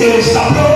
Deus está procurando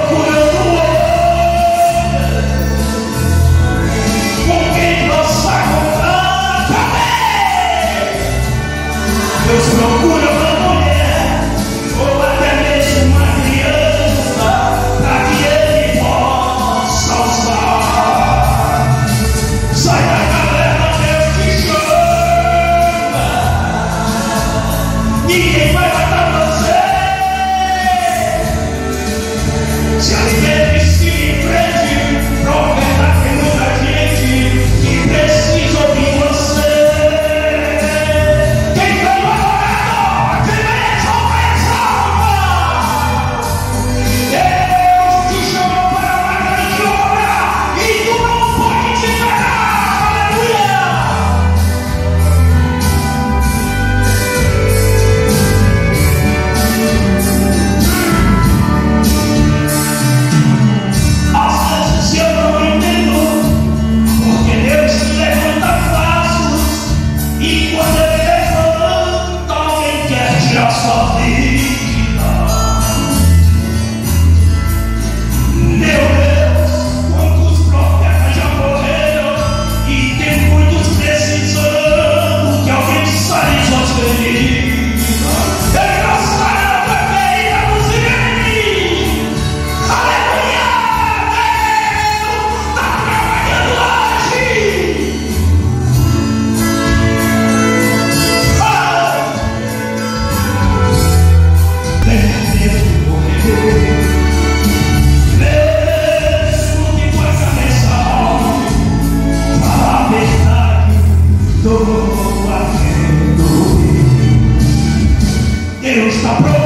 Deus